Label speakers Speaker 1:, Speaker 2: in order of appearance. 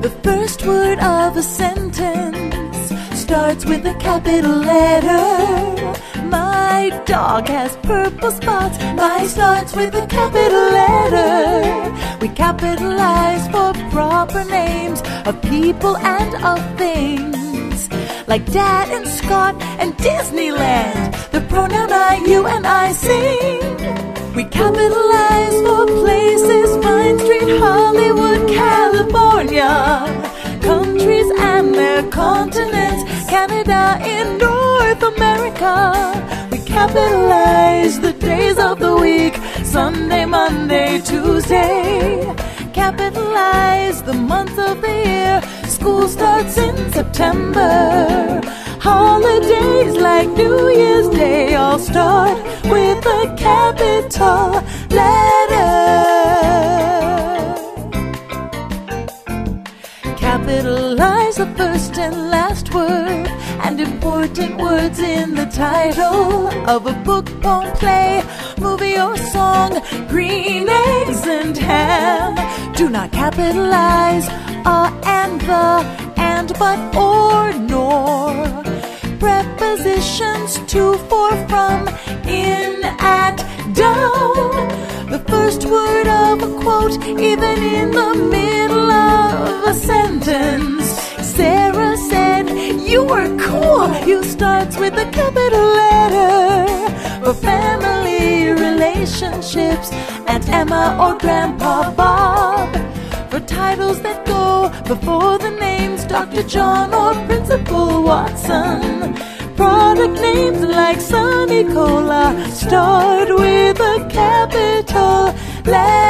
Speaker 1: The first word of a sentence starts with a capital letter. My dog has purple spots. My starts with a capital letter. We capitalize for proper names of people and of things. Like Dad and Scott and Disneyland. The pronoun I, you, and I sing. We capitalize continents, Canada in North America. We capitalize the days of the week, Sunday, Monday, Tuesday. Capitalize the month of the year, school starts in September. Holidays like New Year's Day all start with a capital letter. Capitalize first and last word and important words in the title of a book, poem, play, movie, or song. Green eggs and ham. Do not capitalize a and the and but or nor. Prepositions to, for, from, in, at, down. The first word of a quote, even in the middle of a sentence. Sarah said, You were cool. You starts with a capital letter. For family relationships, Aunt Emma or Grandpa Bob. For titles that go before the names Dr. John or Principal Watson. Product names like Sunny Cola start with a capital letter.